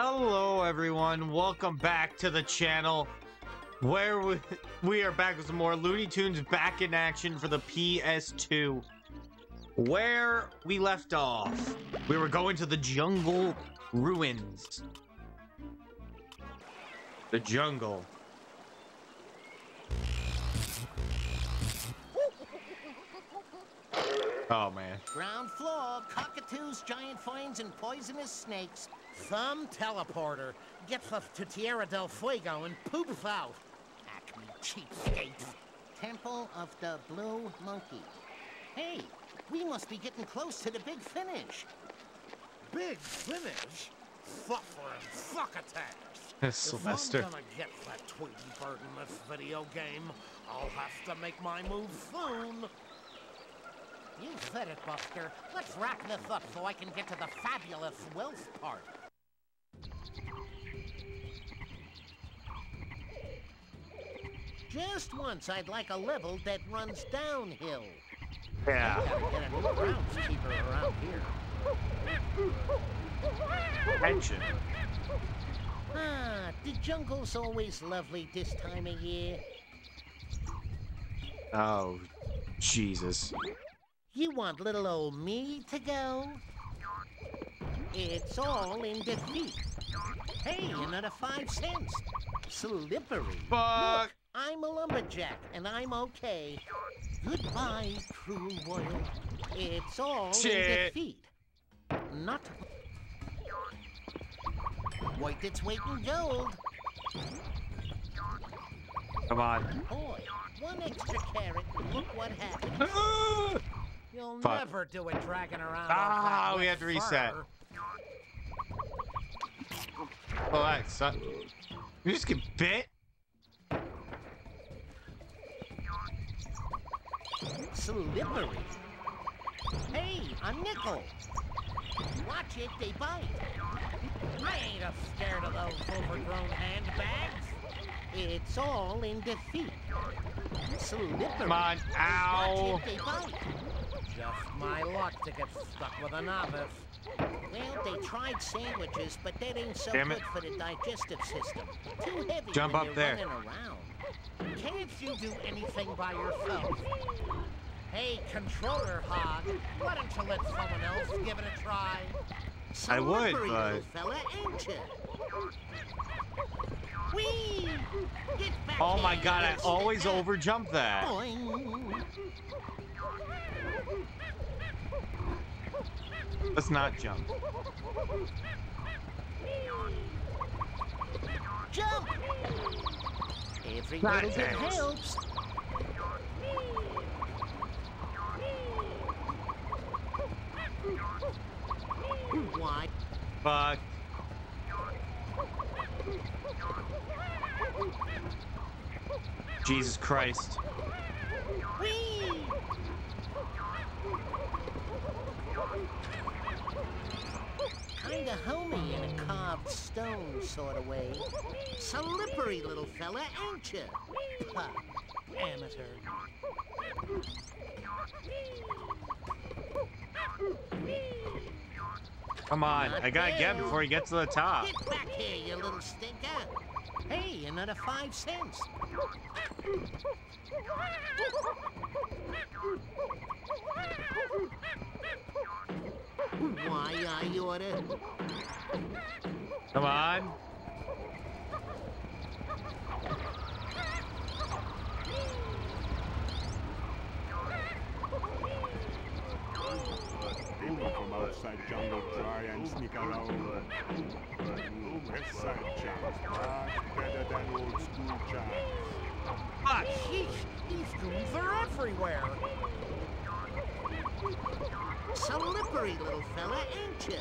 Hello, everyone. Welcome back to the channel where we, we are back with some more Looney Tunes back in action for the PS2. Where we left off, we were going to the jungle ruins. The jungle. Oh, man. Ground floor, cockatoos, giant vines, and poisonous snakes. Thumb teleporter. Gets us to Tierra del Fuego and poops out. Acme cheapskates. Temple of the Blue Monkey. Hey, we must be getting close to the big finish. Big finish? Suffer and succotash. Sylvester. If I'm gonna get that Tweety Bird in this video game, I'll have to make my move soon. You said it, Buster. Let's wrap this up so I can get to the fabulous wealth part. Just once, I'd like a level that runs downhill. Yeah. Get a new groundskeeper around here. Attention. Ah, the jungle's always lovely this time of year. Oh, Jesus. You want little old me to go? It's all in defeat. Hey, another five cents. Slippery. Fuck. Look, I'm a lumberjack, and I'm okay. Goodbye, cruel world. It's all in defeat. Not... Worth its weight in gold. Come on. Boy, one extra carrot, look what happened. You'll Fuck. never do it dragging around. Ah, we have to reset. fur. Oh, that suck. You just get bit? Slippery. Hey, a nickel. Watch it, they bite. I ain't a scared of those overgrown handbags. It's all in defeat. Slippery. Come on. Ow. Watch it, they bite. Just my luck to get stuck with a novice. Well, they tried sandwiches, but that ain't so Damn good it. for the digestive system. Too heavy Jump up there. Can't you do anything by yourself? Hey, controller hog, why don't you let someone else give it a try? I would, but- fella, ain't ya? Whee! Get back Oh my god, I always overjump that. Boing. Let's not jump. Jump! Every God little bit helps. Why? Fuck. Jesus Christ. Whee! Kinda homey in a carved stone sort of way. Slippery little fella, ain't ya? Puh, amateur. Come on. I gotta get him before he gets to the top. Get back here, you little stinker. Hey, another five cents. Why, I oughta... Come on. People from outside jungle try and sneak around. West side chants much better than old school chants. Ah, sheesh, these goons are everywhere. Slippery little fella, ain't ya?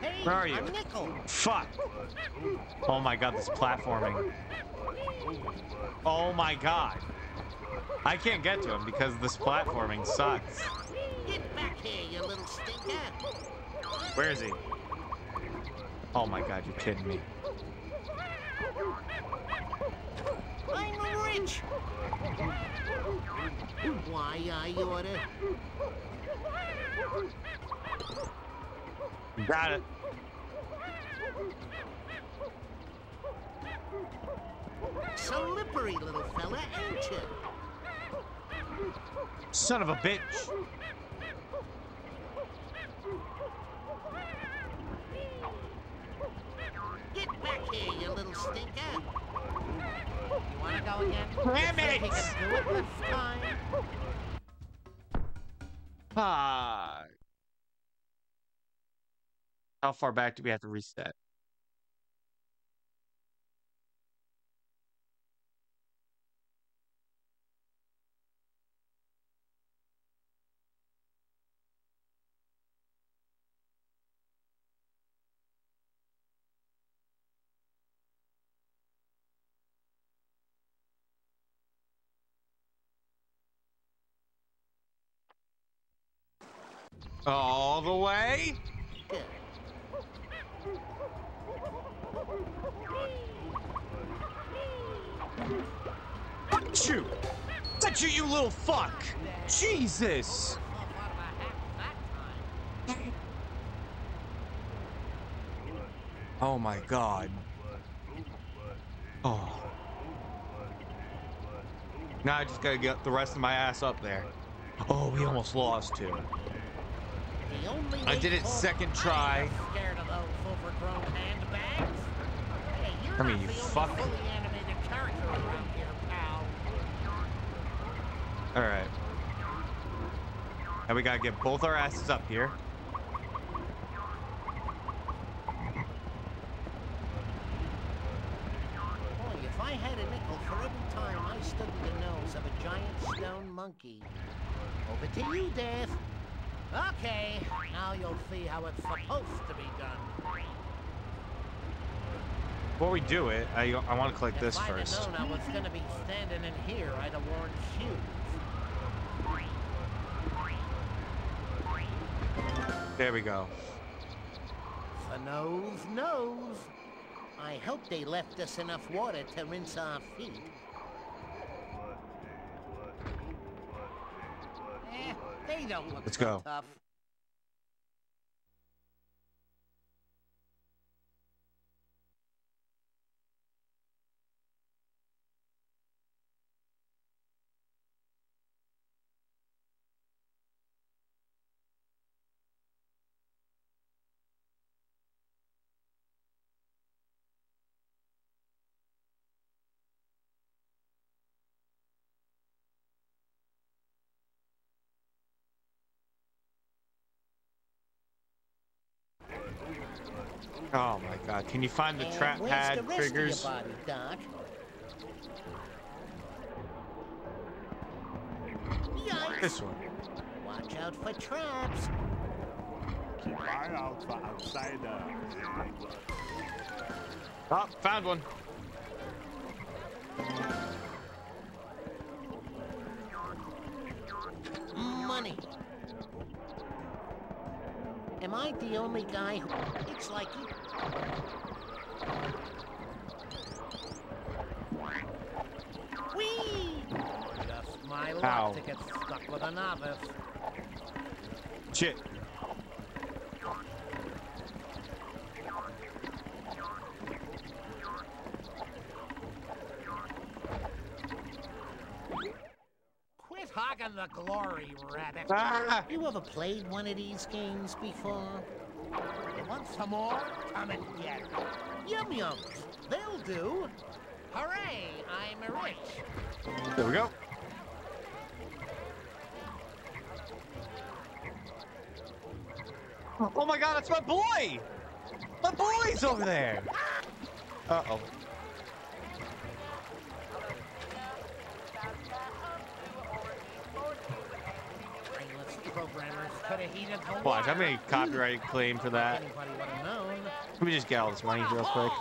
Hey, Where are you? a nickel. Fuck. Oh my god, this platforming. Oh my god. I can't get to him because this platforming sucks. Get back here, you little stinker. Where is he? Oh my god, you're kidding me. I'm rich. Why, I oughta. Got it. Slippery little fella, ain't you? Son of a bitch. Here, you little stinker. You wanna go again? Damn it! you can do it this time? Ah. How far back do we have to reset? All the way? Good. Shoot! Touch you, you little fuck! Jesus! Oh my god. Oh. Now I just gotta get the rest of my ass up there. Oh, we almost lost too. I did it second try. I mean, you fuck-. Alright. Now we gotta get both our asses up here. Boy, if I had a nickel for every time I studied the nose of a giant stone monkey. Over to you, Dave. Okay, now you'll see how it's supposed to be done. Before we do it, I, I want to click this I'd first. known I was gonna be standing in here, I'd have worn shoes. There we go. The nose knows. I hope they left us enough water to rinse our feet. They don't look Let's so go. tough. Oh my god. Can you find the And trap pad the triggers? Body, Doc? This one. Watch out for traps. Keep eye out for outsiders. Oh, found one. Money. Am I the only guy who... It's like you... Whee! Just my luck Ow. to get stuck with a novice. Shit. Quit hogging the glory, rabbit. Ah! You ever played one of these games before? You want some more? Come and get it. Yum yums. They'll do. Hooray! I'm a rich. There we go. Oh my god, that's my boy! My boy's over there! Uh-oh. Watch, I'm water. gonna copyright claim for that. Anybody would have known. Let me just get all this money real quick.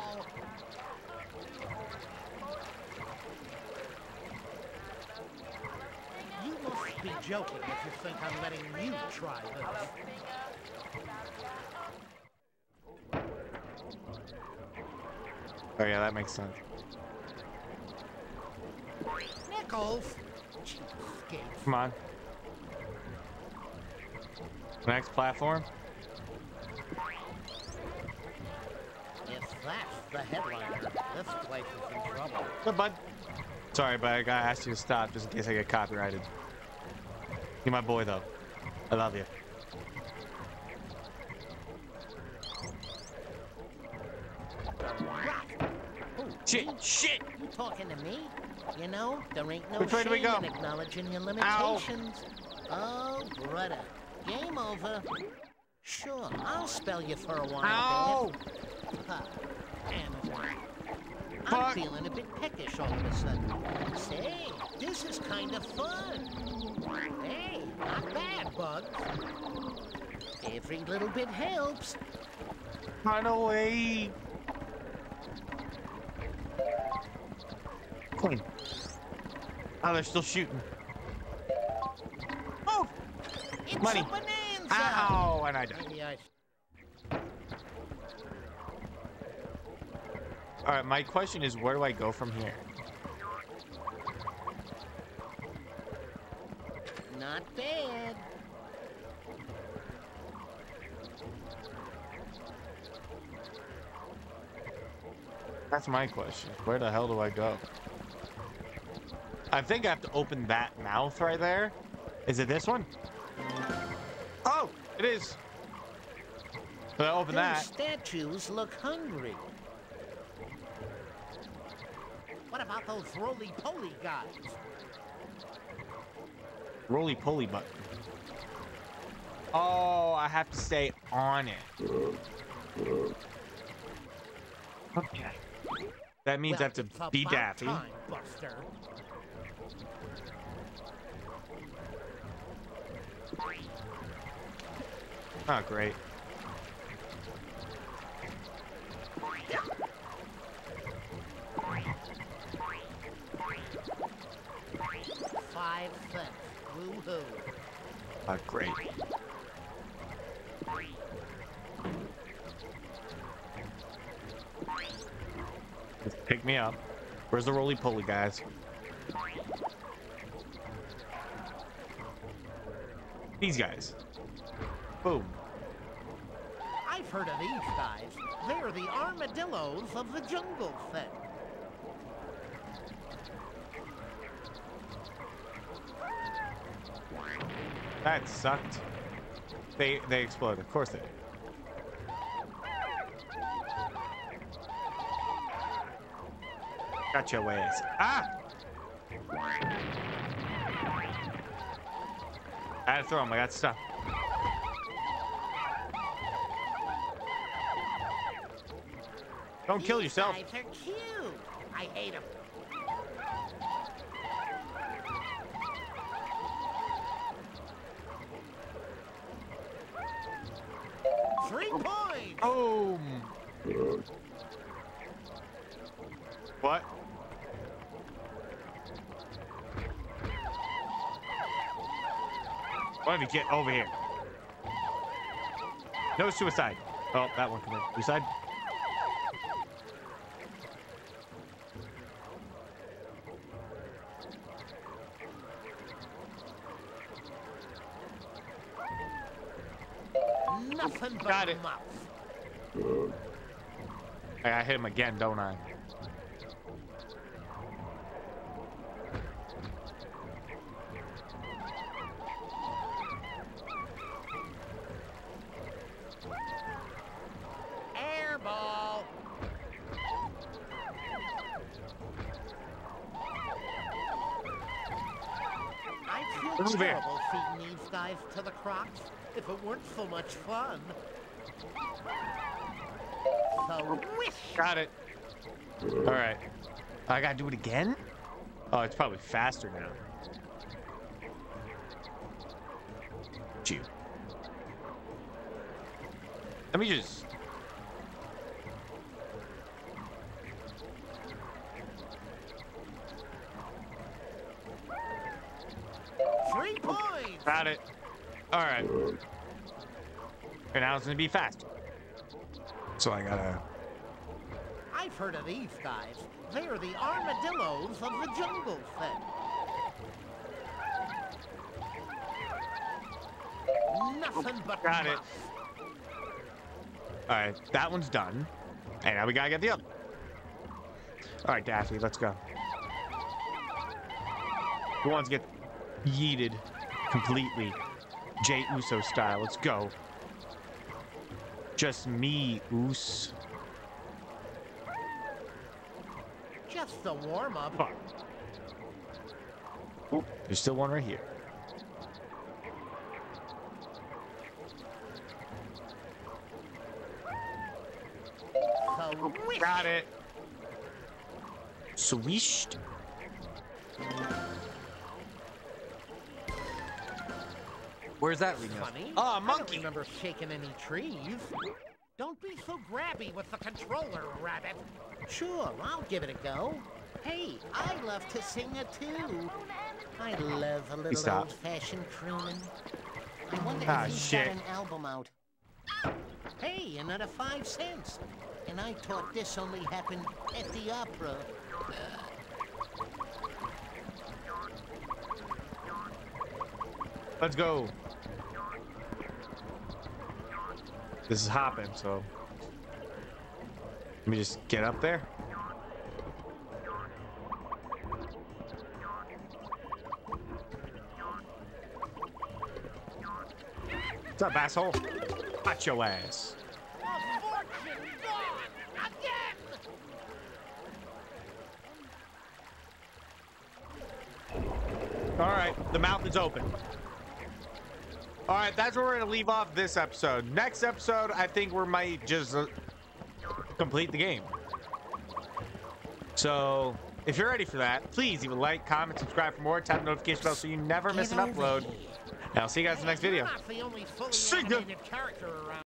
You must be joking if you think I'm letting you try this. Oh yeah, that makes sense. Nickels! Come on. Next platform. If that's the headliner, this place is in trouble. Good bud. Sorry, but I gotta ask you to stop just in case I get copyrighted. You're my boy, though. I love you. Oh, Shit! Shit! You talking to me? You know, there ain't no Which way do we shame go? in acknowledging your limitations. Oh, brother. Game over. Sure, I'll spell you for a while, Ow! Damn I'm feeling a bit peckish all of a sudden. Say, this is kind of fun. Hey, not bad, Bugs. Every little bit helps. Run away! Coin. Oh, they're still shooting. Money. a bonanza. Ow! And I died. Maybe All right, my question is, where do I go from here? Not bad. That's my question. Where the hell do I go? I think I have to open that mouth right there. Is it this one? It is. I open Those that. statues look hungry. What about those roly-poly guys? Roly poly button. Oh, I have to stay on it. Okay. That means I have to be Daffy. Time, Buster. Oh, great. Five cents. Woo-hoo. Oh, great. Just pick me up. Where's the roly poly guys? These guys. Boom. Heard of these guys. They're the armadillos of the jungle set. That sucked. They they exploded. Of course they did. Gotcha ways. Ah! I had to throw him. I got stuff. Don't kill yourself. guys are cute. I hate them. Three oh. points. Boom! What? Why don't you get over here? No suicide. Oh, that one committed suicide. Nothing but Got it. mouth. I I hit him again, don't I? Air ball. I'd feel Move terrible feeding these guys to the crocs if it weren't so much fun. Got it. All right. I gotta do it again? Oh, it's probably faster now. Chew. Let me just. Three points. Got it. All right. And now it's gonna be fast. So I gotta. I've heard of these guys. They're the armadillos of the jungle set. Nothing but Got it. All right, that one's done. And now we gotta get the other. All right, Daffy, let's go. Who wants to get yeeted completely? Jey Uso style. Let's go. Just me, Us. Just the warm-up. Fuck. There's still one right here. Got it. Swished. Where's that leading us? funny. Oh, I a don't monkey. remember shaking any trees. Don't be so grabby with the controller, Rabbit. Sure, I'll give it a go. Hey, I love to sing it too. I love a little old-fashioned crooning. I wonder Ah, if he's shit. got an album out. Hey, another five cents. And I thought this only happened at the opera. Let's go. This is hopping, so let me just get up there. What's up, asshole? Watch your ass. All right, the mouth is open. All right, that's where we're gonna leave off this episode. Next episode, I think we might just uh, complete the game. So, if you're ready for that, please leave a like, comment, subscribe for more, tap the notification bell so you never miss an upload. And I'll see you guys in the next video. You're not the only fully See ya. animated character around.